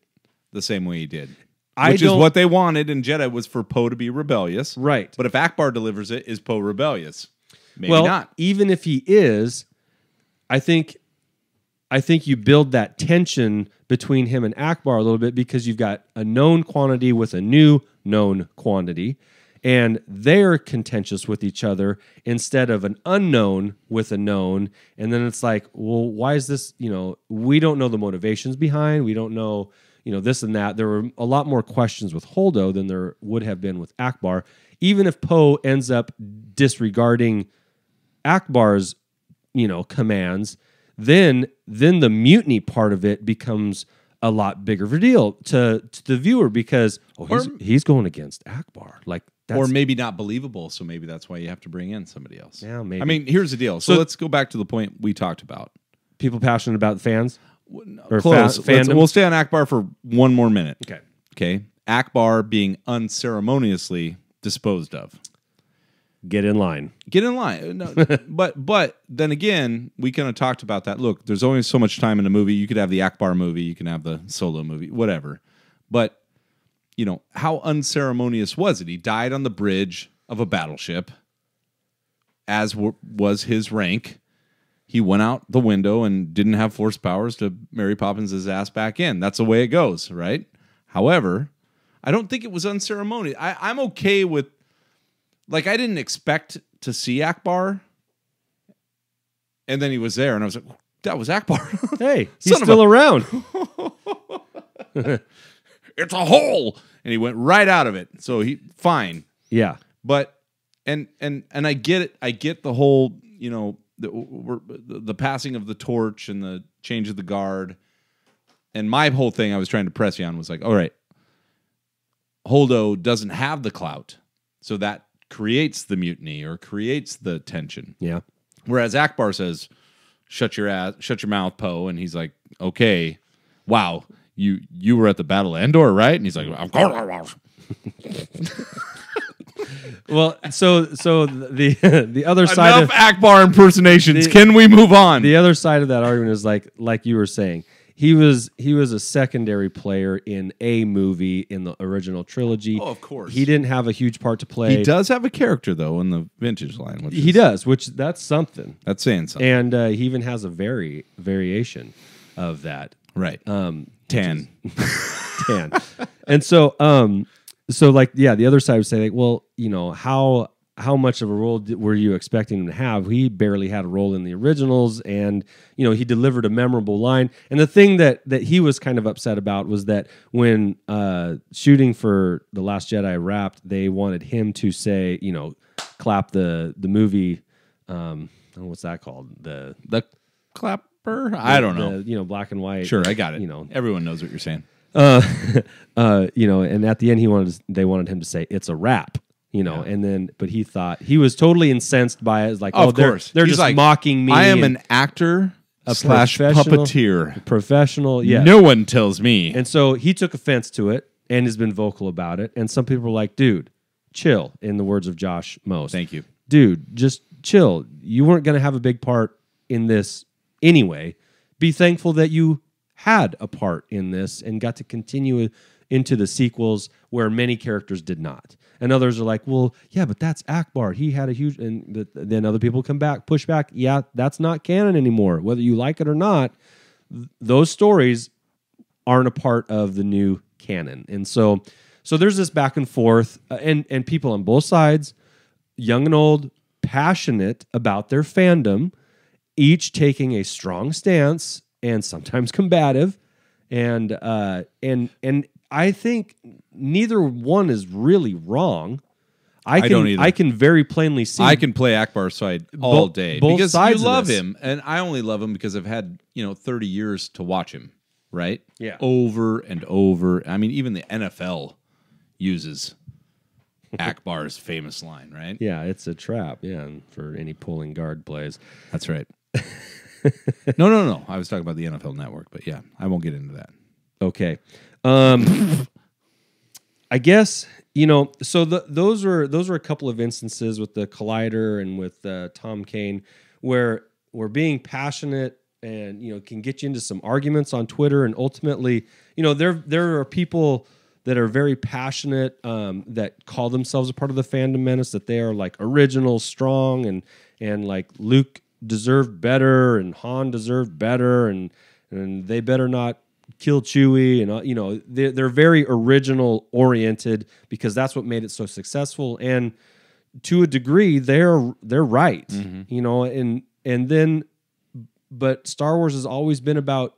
the same way he did? I Which is don't- what they wanted in Jedi was for Poe to be rebellious. Right. But if Ackbar delivers it, is Poe rebellious? Maybe well, not. even if he is, I think I think you build that tension between him and Ackbar a little bit because you've got a known quantity with a new known quantity, and they're contentious with each other instead of an unknown with a known. And then it's like, well, why is this? You know, we don't know the motivations behind. We don't know, you know, this and that. There were a lot more questions with Holdo than there would have been with Ackbar. Even if Poe ends up disregarding Ackbar's, you know, commands, then then the mutiny part of it becomes a lot bigger of a deal to, to the viewer because oh he's, Or- he's going against Ackbar like that's or maybe not believable, so maybe that's why you have to bring in somebody else. Yeah, maybe. I mean, here's the deal. So, So- let's go back to the point we talked about. people passionate about the fans or Close. fa- fandom. we'll stay on Ackbar for one more minute. okay, Okay. Ackbar being unceremoniously disposed of. get in line. Get in line. Uh, no, but but then again, we kind of talked about that. Look, there's only so much time in a movie. You could have the Ackbar movie, you can have the solo movie, whatever. But you know, how unceremonious was it? He died on the bridge of a battleship, as w- was his rank. He went out the window and didn't have force powers to Mary Poppins ass back in. That's the way it goes, right? However, I don't think it was unceremonious. I, I'm okay with like I didn't expect to see Ackbar, and then he was there, and I was like, "That was Ackbar." Hey, he's still around. it's a hole, and he went right out of it. So he fine, yeah, but and and and I get it. I get the whole you know the we're, the, the passing of the torch and the change of the guard, and my whole thing I was trying to press you on was like, all right, Holdo doesn't have the clout, so that creates the mutiny or creates the tension. yeah. Whereas Ackbar says, "Shut your ass, shut your mouth, Poe," and he's like, "Okay, wow, you you were at the Battle of Endor, right?" And he's like, "Of course I was." well, so so the the other side of Ackbar impersonations. The- Can we move on? the other side of that argument is like like you were saying he was he was a secondary player in a movie in the original trilogy Oh, of course. he didn't have a huge part to play he does have a character though in the vintage line. Which he is- does which that's something That's saying something. and uh, he even has a very variation of that right. um Ten. tan and so um so like yeah the other side would say like well you know how how much of a role di- were you expecting him to have he barely had a role in the originals and you know he delivered a memorable line and the thing that that he was kind of upset about was that when uh shooting for the last jedi wrapped they wanted him to say you know clap the the movie um oh, what's that called the the clapper. I don't know. the, you know black and white sure, I got it. you know everyone knows what you're saying. Uh, uh, you know, and at the end, he wanted they wanted him to say it's a wrap, you know, and then but he thought he was totally incensed by it. It's like, Oh, oh, of they're, course, they're He's just like, mocking me. I am an actor a slash professional- puppeteer. professional, yeah. No one tells me. And so he took offense to it and has been vocal about it. And some people were like, dude, chill. In the words of Josh Most, Thank you. dude, just chill. You weren't going to have a big part in this anyway. Be thankful that you had a part in this and got to continue into the sequels where many characters did not. And others are like, well, yeah, but that's Ackbar. He had a huge. And th- then other people come back, push back. Yeah, that's not canon anymore. Whether you like it or not, th- those stories aren't a part of the new canon. And so so there's this back and forth uh, and and people on both sides, young and old, passionate about their fandom, each taking a strong stance and sometimes combative. And uh and and I think neither one is really wrong. I can don't either. I can very plainly see I can play Ackbar's side all Bo- day both because sides you of love this. him, and I only love him because I've had you know thirty years to watch him, right? Yeah. over and over. I mean, even the NFL uses Ackbar's famous line, right? Yeah, it's a trap, yeah, and for any pulling guard plays. That's right. no, no, no. I was talking about the NFL Network, but yeah, I won't get into that. Okay. Um I guess you know so the, those were those were a couple of instances with the collider and with uh, Tom Kane where we're being passionate and you know can get you into some arguments on Twitter and ultimately you know there there are people that are very passionate um, that call themselves a part of the fandom menace that they are like original strong and and like Luke deserved better and Han deserved better and and they better not kill Chewie and uh, you know they're, they're very original oriented because that's what made it so successful. And to a degree they're they're right you know and and then but Star Wars has always been about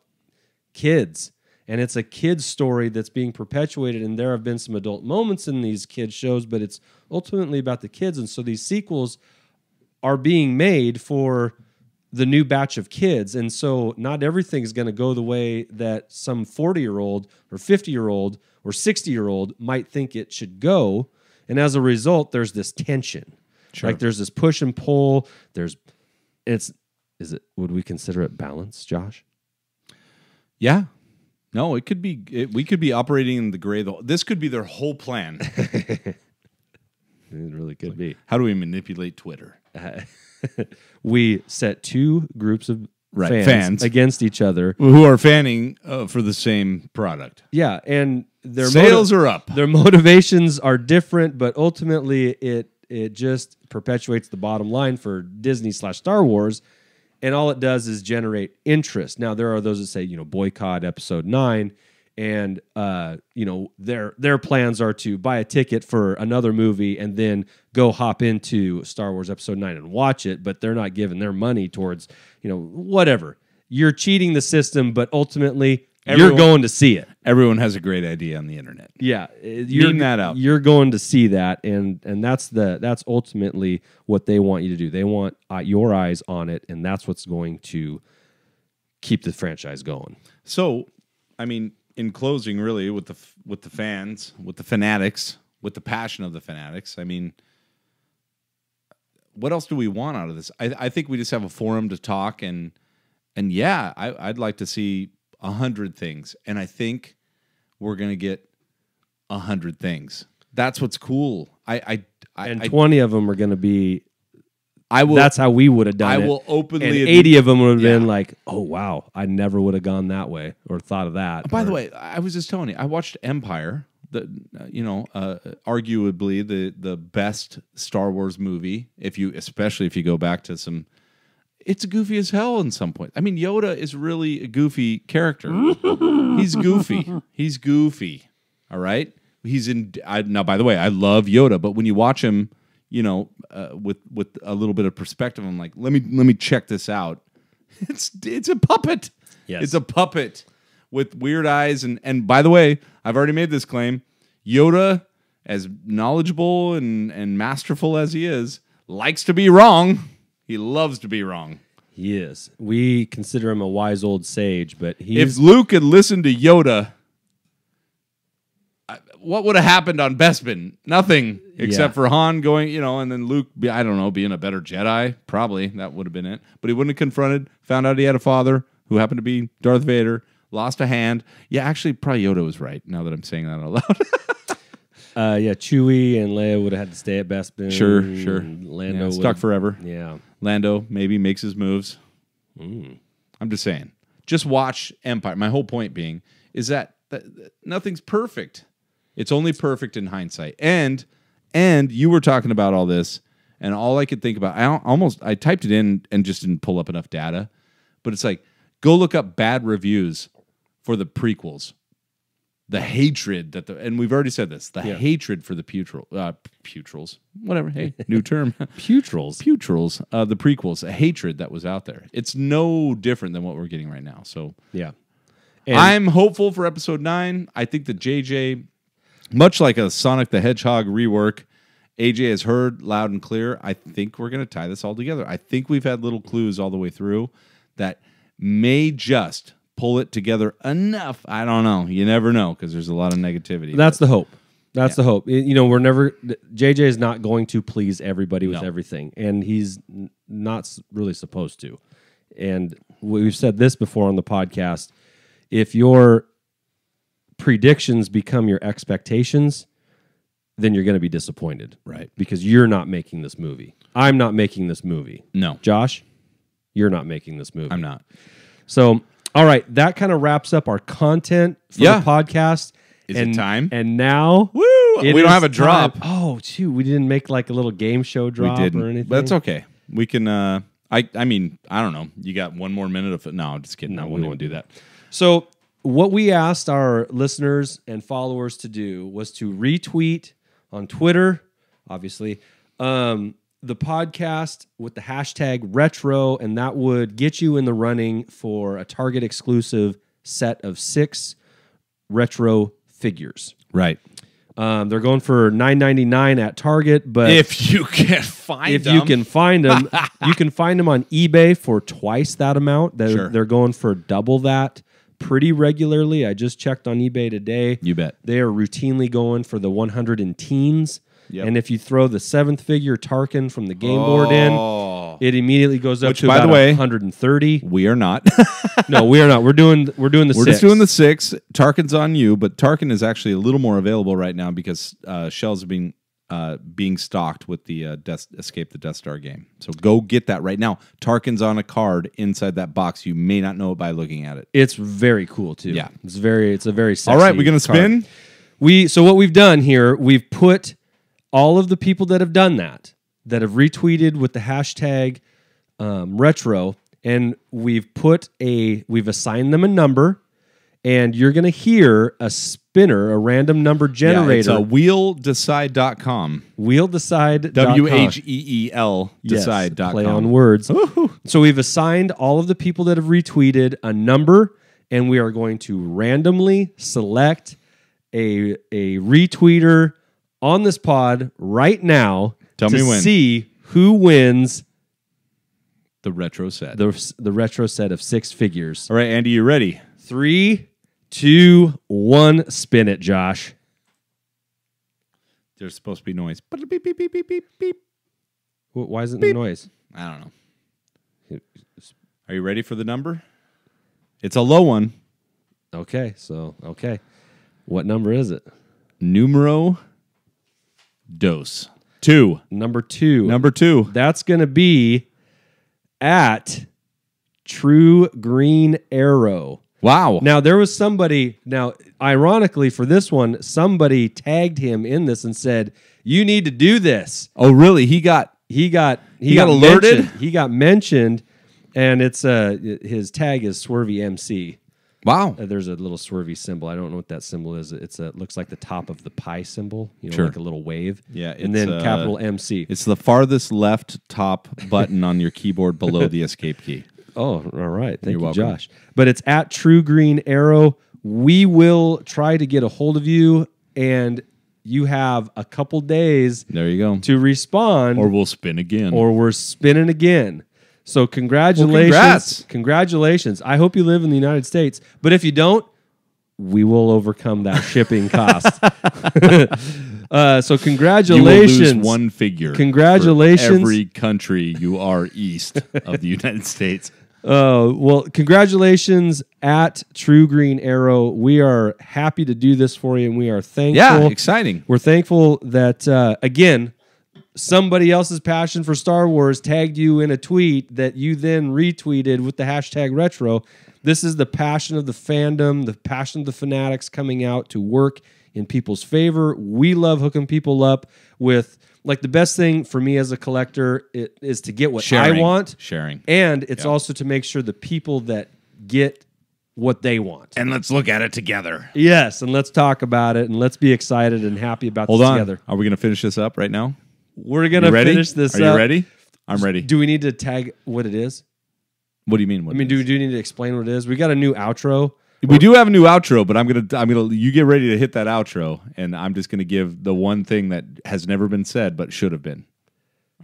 kids and it's a kids story that's being perpetuated and there have been some adult moments in these kids shows but it's ultimately about the kids. And so these sequels are being made for the new batch of kids and so not everything is going to go the way that some 40 year old or 50 year old or 60 year old might think it should go and as a result there's this tension like there's this push and pull there's it's is it would we consider it balance josh Yeah. No, it could be. It, we could be operating in the gray. The, this could be their whole plan. it really could be How do we manipulate Twitter? we set two groups of Right, fans, fans. against each other Who are fanning uh, for the same product? yeah and their Sales motiv- are up. their motivations are different, but ultimately it it just perpetuates the bottom line for Disney slash Star Wars, and all it does is generate interest. Now there are those that say you know boycott Episode Nine, and uh, you know their their plans are to buy a ticket for another movie and then go hop into Star Wars Episode Nine and watch it, but they're not giving their money towards you know whatever. You're cheating the system, but ultimately you're going to see it. Everyone has a great idea on the internet. Yeah, uh, you're that out. You're going to see that, and and that's the that's ultimately what they want you to do. They want uh, your eyes on it, and that's what's going to keep the franchise going. So, I mean, in closing, really, with the with the fans, with the fanatics, with the passion of the fanatics, I mean, what else do we want out of this? I, I think we just have a forum to talk and and yeah, I, I'd like to see a hundred things, and I think we're gonna get a hundred things. That's what's cool. I, I I, and I, 20 of them are going to be I will. that's how we would have done I it. I will openly. and admit- 80 of them would have been like, "Oh wow, I never would have gone that way or thought of that." By the way, I was just telling you, I watched Empire. The uh, you know, uh, arguably the the best Star Wars movie. If you, especially if you go back to some, it's goofy as hell in some point. I mean, Yoda is really a goofy character. He's goofy. He's goofy. All right. He's in. I, now, by the way, I love Yoda, but when you watch him, you know, uh, with with a little bit of perspective, I'm like, let me let me check this out. It's it's a puppet. Yes. It's a puppet with weird eyes and and by the way, I've already made this claim. Yoda, as knowledgeable and and masterful as he is, likes to be wrong. He loves to be wrong. he is. We consider him a wise old sage, but If Luke had listened to Yoda, what would have happened on Bespin? Nothing except Yeah. for Han going, you know, and then Luke, be, I don't know, being a better Jedi. Probably that would have been it. But he wouldn't have confronted, found out he had a father who happened to be Darth Vader, lost a hand. Yeah, actually, probably Yoda was right now that I'm saying that out loud. uh, yeah, Chewie and Leia would have had to stay at Bespin. sure, sure. Lando Yeah, stuck forever. Yeah, Lando maybe makes his moves. Mm. I'm just saying. Just watch Empire. My whole point being is that, that, that nothing's perfect. It's only perfect in hindsight. And and you were talking about all this, and all I could think about, I almost I typed it in and just didn't pull up enough data. But it's like go look up bad reviews for the prequels. The hatred that the and we've already said this, the hatred for the putral uh putrals. Whatever. Hey, new term. Putrals. Putrals, uh, the prequels, a hatred that was out there. It's no different than what we're getting right now. So Yeah, and I'm hopeful for episode nine. I think that JJ, much like a Sonic the Hedgehog rework, AJ has heard loud and clear. I think we're going to tie this all together. I think we've had little clues all the way through that may just pull it together enough. I don't know. You never know because there's a lot of negativity. that's the hope. That's the hope. You know, we're never. JJ is not going to please everybody with No. everything, and he's not really supposed to. And we've said this before on the podcast. If your predictions become your expectations, then you're going to be disappointed, Right. Because you're not making this movie. I'm not making this movie. no, Josh, you're not making this movie. I'm not. So, all right, that kind of wraps up our content for Yeah. the podcast. Is it and, time? And now, Woo! it we don't have a drop. time. Oh, shoot, we didn't make like a little game show drop we didn't. or anything. But that's okay. We can. uh I. I mean, I don't know. You got one more minute of it. No, I'm just kidding. No, I we won't do that. So, what we asked our listeners and followers to do was to retweet on Twitter, obviously, um, the podcast with the hashtag retro, and that would get you in the running for a Target exclusive set of six retro figures. Right. Um, they're going for nine ninety nine at Target, but If you can find if you can find them, you can find them on eBay for twice that amount. They're, Sure. they're going for double that pretty regularly. I just checked on eBay today. You bet. They are routinely going for the 100 and teens. Yep. And if you throw the seventh figure Tarkin from the game board in, Oh. it immediately goes up Which, to by about the way- 130. We are not. no, we are not. We're doing we're doing the We're six. just doing the six. Tarkin's on you, but Tarkin is actually a little more available right now because uh, shells have being uh, being stocked with the uh, Death, Escape the Death Star game. So go get that right now. Tarkin's on a card inside that box. You may not know it by looking at it. It's very cool too. Yeah. it's very it's a very sexy All right, we're gonna card. spin. We so what we've done here, we've put all of the people that have done that, that have retweeted with the hashtag um, retro, and we've put a we've assigned them a number, and you're gonna hear a spinner, a random number generator. Yeah, it's uh, wheeldecide.com. wheel decide W H E E L Yes, decide.com. play on words. so we've assigned all of the people that have retweeted a number, and we are going to randomly select a a retweeter on this pod right now Tell to me when. see who wins The retro set. the the retro set of six figures. All right, Andy, you ready? Three, two, one, spin it, Josh. There's supposed to be noise. Beep, beep, beep, beep, beep, beep. Wh- Why isn't there noise? I don't know. Are you ready for the number? It's a low one. Okay, so okay, what number is it? Numero dos. Two. Number two. Number two. That's going to be at True Green Arrow. Wow. Now there was somebody. Now, ironically, for this one, somebody tagged him in this and said, "You need to do this." oh, really? He got. He got he, He got alerted? mentioned. He got mentioned, and it's uh his tag is Swervy MC. Wow. Uh, there's a little swervy symbol. I don't know what that symbol is. It's a looks like the top of the pi symbol. You know, Sure. like a little wave. Yeah, and then uh, capital MC. It's the farthest left top button on your keyboard below the escape key. Oh, all right. Thank You're you, welcome. Josh. But it's at True Green Arrow. We will try to get a hold of you, and you have a couple days There you go. to respond, Or we'll spin again. or we're spinning again. So congratulations, congrats. congratulations. I hope you live in the United States, but if you don't, we will overcome that shipping cost. uh, so You will congratulations, lose one figure. Congratulations. every country you are east of the United States. Uh, well, congratulations at True Green Arrow. We are happy to do this for you, and we are thankful. Yeah, exciting. We're thankful that uh, again, somebody else's passion for Star Wars tagged you in a tweet that you then retweeted with the hashtag retro. This is the passion of the fandom, the passion of the fanatics coming out to work in people's favor. We love hooking people up with like the best thing for me as a collector i- is to get what Sharing. I want, Sharing. and it's also to make sure the people that get what they want. and let's look at it together. Yes, and let's talk about it and let's be excited and happy about Hold this on. together. Are we going to finish this up right now? We're gonna ready? finish this. Are you up. ready? I'm ready. Do we need to tag what it is? what do you mean? What I mean, it do, is? do we need to explain what it is? We got a new outro. We do have a new outro, but I'm gonna I'm gonna you get ready to hit that outro, and I'm just gonna give the one thing that has never been said but should have been.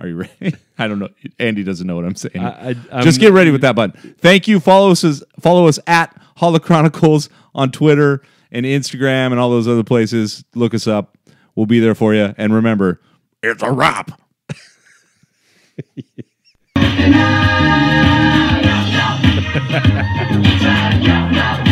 Are you ready? I don't know. Andy doesn't know what I'm saying. I- I- I'm- just get ready with that button. Thank you. Follow us as, follow us at Holochronicles on Twitter and Instagram and all those other places. Look us up. We'll be there for you. And remember, It's a wrap.